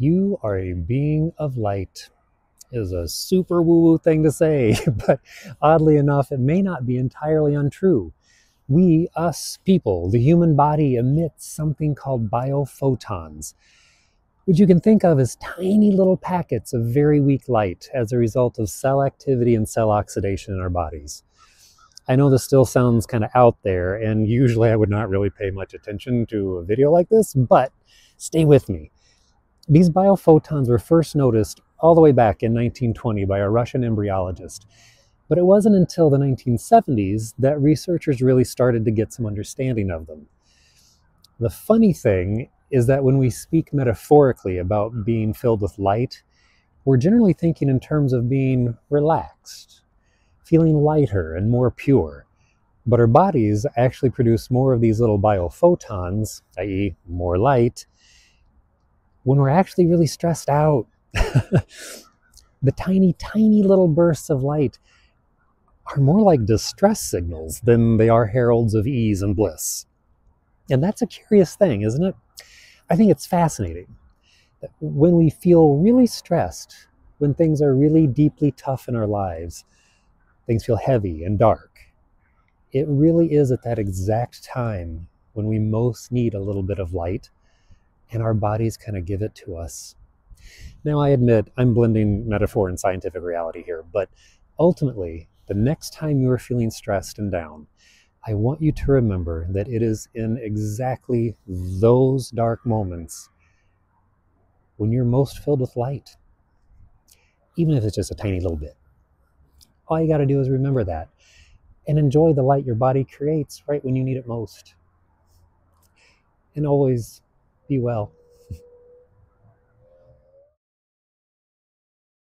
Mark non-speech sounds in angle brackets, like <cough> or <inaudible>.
You are a being of light is a super woo woo thing to say, <laughs> but oddly enough, it may not be entirely untrue. We, us people, the human body emits something called biophotons, which you can think of as tiny little packets of very weak light as a result of cell activity and cell oxidation in our bodies. I know this still sounds kind of out there, and usually I would not really pay much attention to a video like this, but stay with me. These biophotons were first noticed all the way back in 1920 by a Russian embryologist. But it wasn't until the 1970s that researchers really started to get some understanding of them. The funny thing is that when we speak metaphorically about being filled with light, we're generally thinking in terms of being relaxed, feeling lighter and more pure. But our bodies actually produce more of these little biophotons, i.e., more light, when we're actually really stressed out. <laughs> the tiny, tiny little bursts of light are more like distress signals than they are heralds of ease and bliss. And that's a curious thing, isn't it? I think it's fascinating that when we feel really stressed, when things are really deeply tough in our lives, things feel heavy and dark, it really is at that exact time when we most need a little bit of light and our bodies kind of give it to us. Now, I admit I'm blending metaphor and scientific reality here, but ultimately, the next time you are feeling stressed and down, I want you to remember that it is in exactly those dark moments when you're most filled with light, even if it's just a tiny little bit. All you got to do is remember that and enjoy the light your body creates right when you need it most. And always be well.